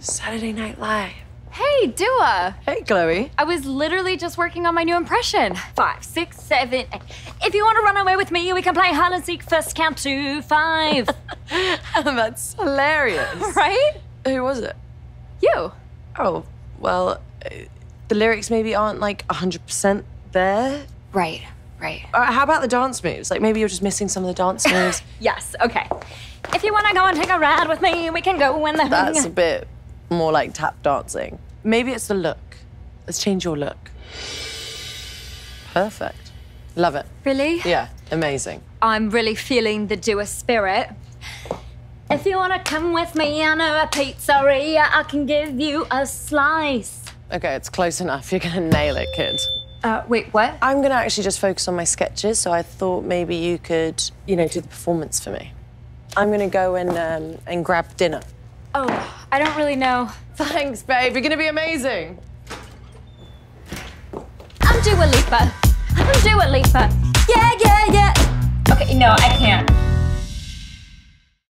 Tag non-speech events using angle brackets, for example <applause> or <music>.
Saturday Night Live. Hey, Dua. Hey, Chloe. I was literally just working on my new impression. Five, six, seven, eight. If you want to run away with me, we can play hide and seek first count to five. <laughs> That's hilarious. <laughs> right? Who was it? You. Oh, well, uh, the lyrics maybe aren't like 100% there. Right, right. Uh, how about the dance moves? Like maybe you're just missing some of the dance <laughs> moves. Yes, okay. If you want to go and take a ride with me, we can go in the. That's a bit more like tap dancing. Maybe it's the look. Let's change your look. Perfect. Love it. Really? Yeah, amazing. I'm really feeling the Dua spirit. If you want to come with me, I know a pizzeria. I can give you a slice. Okay, it's close enough. You're gonna nail it, kid. Uh, wait, what? I'm gonna actually just focus on my sketches, so I thought maybe you could, you know, do the performance for me. I'm gonna go and um, and grab dinner. Oh, I don't really know. Thanks, babe. You're gonna be amazing. I'm Dua Lipa. I'm Dua Lipa. Yeah, yeah, yeah. Okay, no, I can't.